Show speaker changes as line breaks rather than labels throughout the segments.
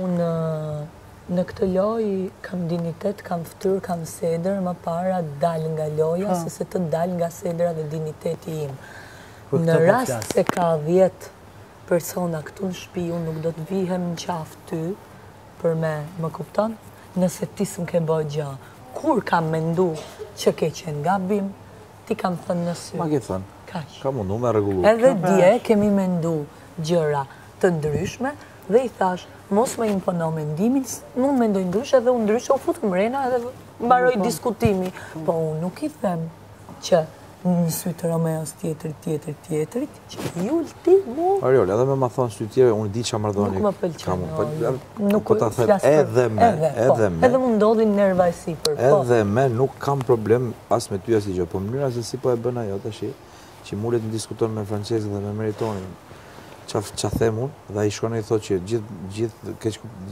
Unë në këtë lojë kam dinjitet, kam fytyrë, kam sedër, më para dal nga loja sesa të dal nga sedra dhe dinjiteti im. Në rast se ka dhjetë persona këtu në shpi, unë nuk do të të vihem në qafë ty, për me, më kupton, nëse ti s'më ke bo gja. Kur kam mendu që ke qenë gabim, t'i kam thënë në sy.
Ma ke thënë.
Kaq.
Kam mundu me rregullu.
Edhe dje kemi mendu gjëra të ndryshme dhe i thashë, mos ma impono mendimin, mund të mendoj ndryshe dhe unë ndryshe, u fut mrena edhe mbaroi diskutimi. Po unë nuk i them që në sy të Romeos tjetrit, tjetrit, tjetrit, Jul ti mu?
Oriol, edhe me ma thonë në sy të tjerëve, unë di që a, marrëdhëni...
Nuk më pëlqen, po, Oriol.
Nuk po të thërë, edhe me, po, edhe me...
Edhe mu ndodhin në nerva e sipër, po.
Edhe me, nuk kam problem as me ty asnjë gjë, po mënyra se si po e bën ajo tashi, që ulet e diskuton me Françeskën dhe me Meritonin, që a them unë, dhe ai shkon e i thotë që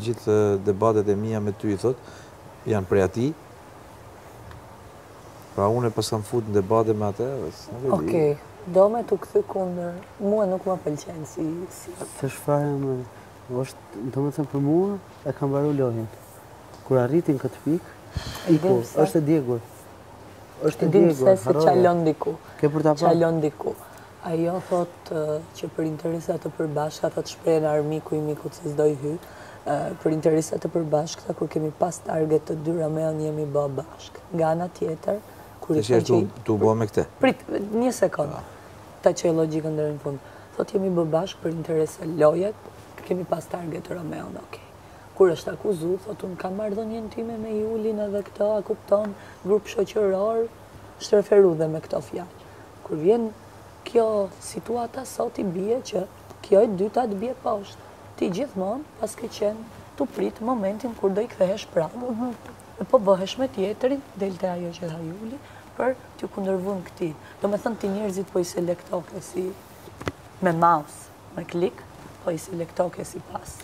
gjithë debatet e mia me ty i thotë, janë prej atij, Pra unë e paskam fut në debate me atë, nuk e di.
Okej, do me t'u kthy kundër, mua nuk më pëlqen si...
S'është fare më, është, do me thënë për mua, e kam mbaru lojen. Kur arriti në këtë pikë, iku, është e djegur.
Është e djegur, harroje. Dimë se çalon diku.
Ke për ta pa.
Çalon diku. Ajo thotë që për interesa të përbashkëta, thotë shprehjen armiku i mikut se s'do i hyj, për interesa të përbashkëta kur kemi pas target të dy Romeon jemi ba bashkë. Nga ana tjetër,
kur i thonë që i... Tu bo me këtë.
Prit, një sekond. Ta çoj logjikën deri në fund. Thotë jemi bërë bashkë për interesa lojet, kemi pas target Romeon, ok. Kur është akuzu, thotë unë kam marrëdhënien time me Julin edhe këto, a kupton, grup shoqëror, është referu dhe me këto fjalë. Kur vjen kjo situata sot i bie që kjo e dyta të bie poshtë. Ti gjithmonë paske qenë tu prit momentin kur do i kthehesh prapë. E po bëhesh me tjetrin, delte ajo që tha Juli, për t'ju kundërvu këtij. Do me thënë ti njerëzit po i selektoke si me mouse, me klik, po i selektoke sipas.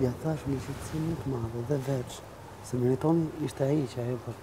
Ia
thashë me shqetësimin më të madh dhe veç, se Meritoni ishte ai që ajo për.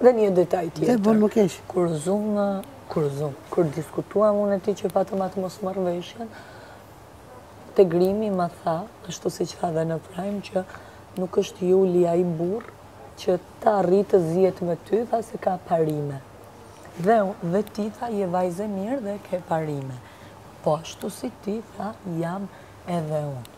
Dhe
një detaj tjetër.
Dhe bën më keq.
Kur u zumë, kur u zumë, kur diskutuam unë e ti që patëm atë mosmarrëveshjen, te grimi më tha, ashtu siç tha dhe në prajmë, që nuk është Juli ai burrë, që ta ngritë zërin me ty, tha se ka parime. Dhe, dhe ti tha, je vajzë e mirë dhe ke parime. Po ashtu si ti tha, jam edhe unë.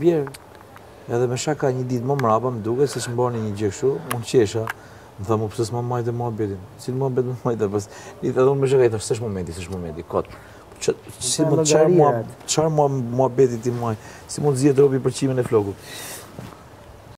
Bjerë. Edhe me shaka një ditë më mbrapa më duket se ç'më bëri një gjë kështu, unë qesha. Më tha mua pse s'ma mbajte muhabetin. Cilin muhabet të mbaja pas. I thashë unë me shaka i thashë s'është momenti, s'është momenti kot. Si mund të çfarë mu çfarë mu muhabeti t'i mbaj. Si mund të zihet robi për qimen e flokut.